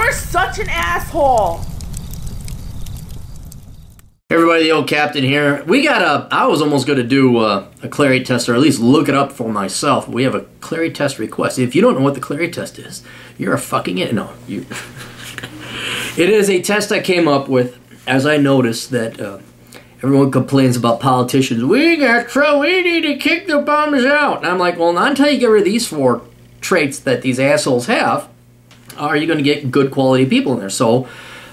You're such an asshole. Everybody, the old captain here. We got a. I was almost going to do uh, a Clarey test, or at least look it up for myself. We have a Clarey test request. If you don't know what the Clarey test is, you're a fucking it. No, you. it is a test I came up with as I noticed that uh, everyone complains about politicians. We got trouble. We need to kick the bums out. And I'm like, well, not until you get rid of these four traits that these assholes have, are you going to get good quality people in there. So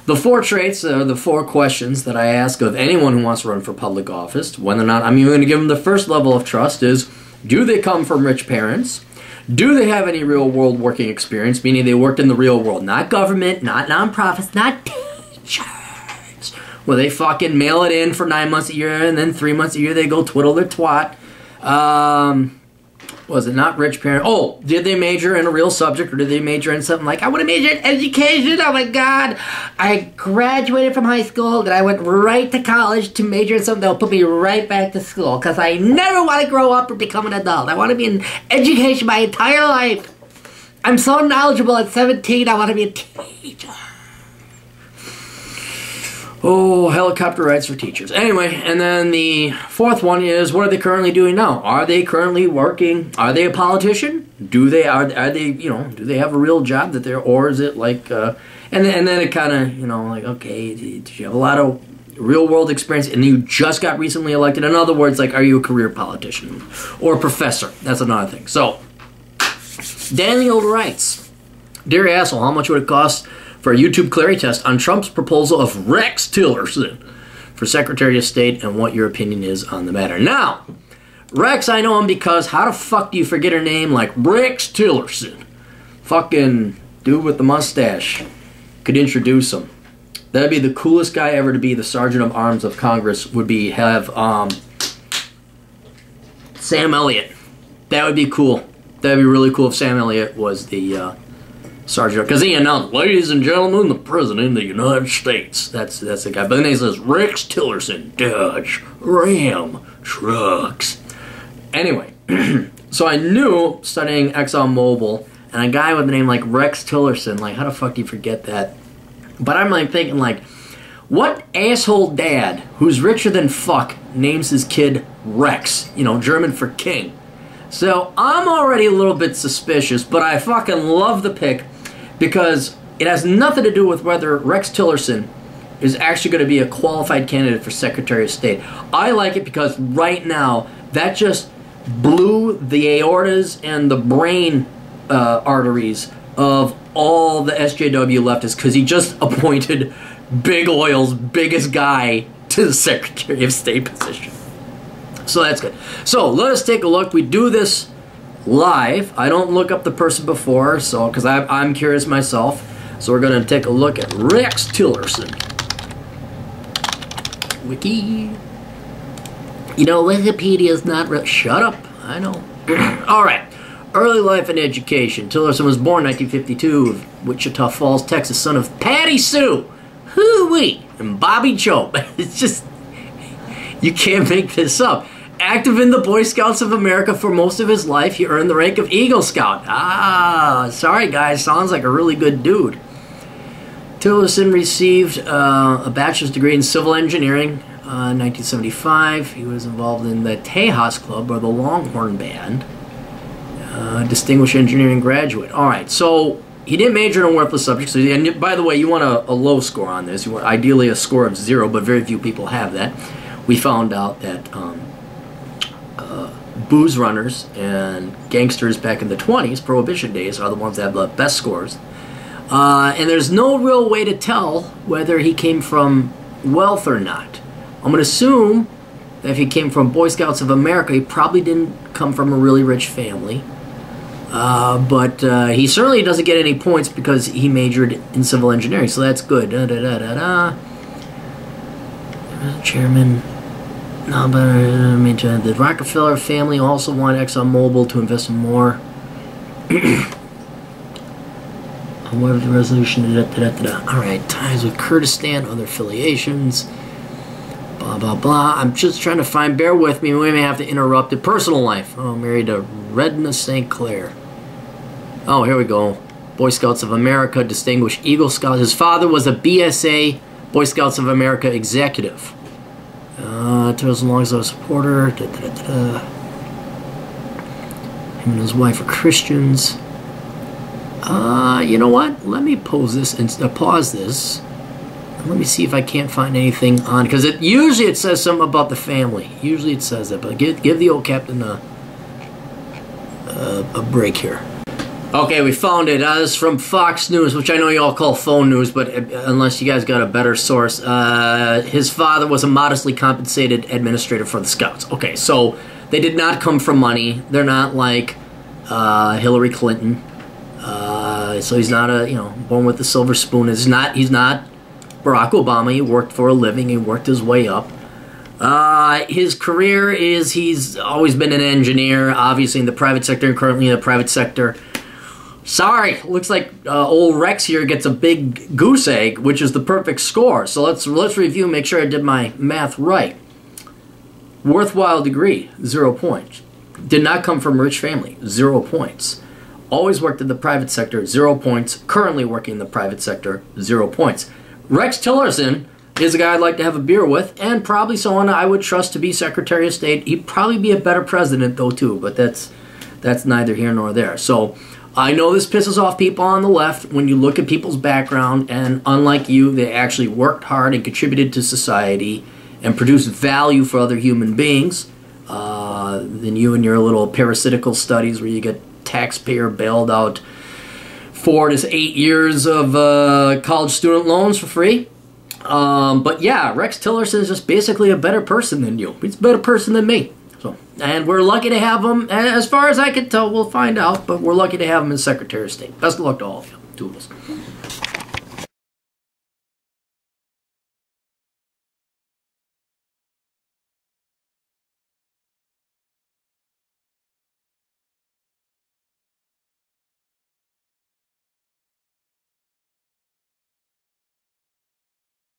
the four traits are the four questions that I ask of anyone who wants to run for public office. Whether or not I'm even going to give them the first level of trust is do they come from rich parents? Do they have any real world working experience, meaning they worked in the real world, not government, not nonprofits, not teachers, where they fucking mail it in for nine months a year and then three months a year they go twiddle their twat. Um, was it not rich parent? Oh, did they major in a real subject or did they major in something like I want to major in education? Oh my god, I graduated from high school and I went right to college to major in something that'll put me right back to school because I never want to grow up or become an adult. I want to be in education my entire life. I'm so knowledgeable at 17. I want to be a teacher. Oh, helicopter rides for teachers. Anyway, and then the fourth one is what are they currently doing now? Are they currently working? Are they a politician? Do they are are they you know do they have a real job that they're or is it like uh, and then, and then it kind of you know like okay do you have a lot of real world experience and you just got recently elected? In other words, like are you a career politician or a professor? That's another thing. So Daniel writes, dear asshole, how much would it cost? For a YouTube clarity test on Trump's proposal of Rex Tillerson for Secretary of State and what your opinion is on the matter. Now, Rex, I know him because how the fuck do you forget her name like Rex Tillerson? Fucking dude with the mustache. Could introduce him. That'd be the coolest guy ever to be the Sergeant of Arms of Congress. Would be have um, Sam Elliott. That would be cool. That'd be really cool if Sam Elliott was the uh, Sergeant, because he announced, "Ladies and gentlemen, the President of the United States." That's that's the guy. But then he says, "Rex Tillerson, Dodge, Ram, trucks." Anyway, so I knew studying ExxonMobil and a guy with a name like Rex Tillerson. Like, how the fuck do you forget that? But I'm like thinking, like, what asshole dad who's richer than fuck names his kid Rex? You know, German for king. So I'm already a little bit suspicious, but I fucking love the pick because it has nothing to do with whether Rex Tillerson is actually going to be a qualified candidate for Secretary of State. I like it because right now that just blew the aortas and the brain uh, arteries of all the SJW leftists because he just appointed Big Oil's biggest guy to the Secretary of State position. So that's good. So let us take a look. We do this live. I don't look up the person before, so because I'm curious myself. So we're going to take a look at Rex Tillerson. Wiki. You know, Wikipedia is not real. Shut up. I know. All right. Early life and education. Tillerson was born 1952, of Wichita Falls, Texas, son of Patty Sue, Hoo-wee, and Bobby Joe. It's just, you can't make this up. Active in the Boy Scouts of America for most of his life, he earned the rank of Eagle Scout. Ah, sorry guys, sounds like a really good dude. Tillerson received uh, a bachelor's degree in civil engineering uh, in 1975. He was involved in the Tejas Club or the Longhorn Band. Uh, distinguished engineering graduate. All right, so he didn't major in worthless subjects. So, and by the way, you want a, a low score on this. You want ideally a score of zero, but very few people have that. We found out that um, booze runners and gangsters back in the 20s, Prohibition days, are the ones that have the best scores. Uh, and there's no real way to tell whether he came from wealth or not. I'm going to assume that if he came from Boy Scouts of America, he probably didn't come from a really rich family. Uh, but uh, he certainly doesn't get any points because he majored in civil engineering, so that's good. Da, da, da, da. Chairman no, but I mean, the Rockefeller family also want ExxonMobil to invest more. what the resolution? Da, da, da. All right, ties with Kurdistan, other affiliations. Blah blah blah. I'm just trying to find. Bear with me. We may have to interrupt it. Personal life. Oh, married to Renda St. Clair. Oh, here we go. Boy Scouts of America, Distinguished Eagle Scout. His father was a BSA, Boy Scouts of America executive. Uh, as long as I was a supporter. Da, da, da, Him and his wife are Christians. Uh, you know what? Let me pause this and uh, pause this. Let me see if I can't find anything on because it usually it says something about the family. Usually it says that, but give give the old captain a a, a break here. Okay, we found it. Uh, this is from Fox News, which I know you all call phone news, but uh, unless you guys got a better source, uh, his father was a modestly compensated administrator for the Scouts. Okay, so they did not come from money. They're not like uh, Hillary Clinton. Uh, so he's not a you know born with a silver spoon. He's not he's not Barack Obama. He worked for a living. He worked his way up. Uh, his career is he's always been an engineer, obviously in the private sector and currently in the private sector. Sorry, looks like uh, old Rex here gets a big goose egg, which is the perfect score. So let's let's review, make sure I did my math right. Worthwhile degree, zero points. Did not come from rich family, zero points. Always worked in the private sector, zero points. Currently working in the private sector, zero points. Rex Tillerson is a guy I'd like to have a beer with, and probably someone I would trust to be Secretary of State. He'd probably be a better president though too, but that's that's neither here nor there. So I know this pisses off people on the left when you look at people's background, and unlike you, they actually worked hard and contributed to society and produced value for other human beings. Uh, than you and your little parasitical studies where you get taxpayer bailed out four to eight years of uh, college student loans for free. Um, but yeah, Rex Tillerson is just basically a better person than you. He's a better person than me. And we're lucky to have him. As far as I can tell, we'll find out. But we're lucky to have him as Secretary of State. Best of luck to all of you. Toodles.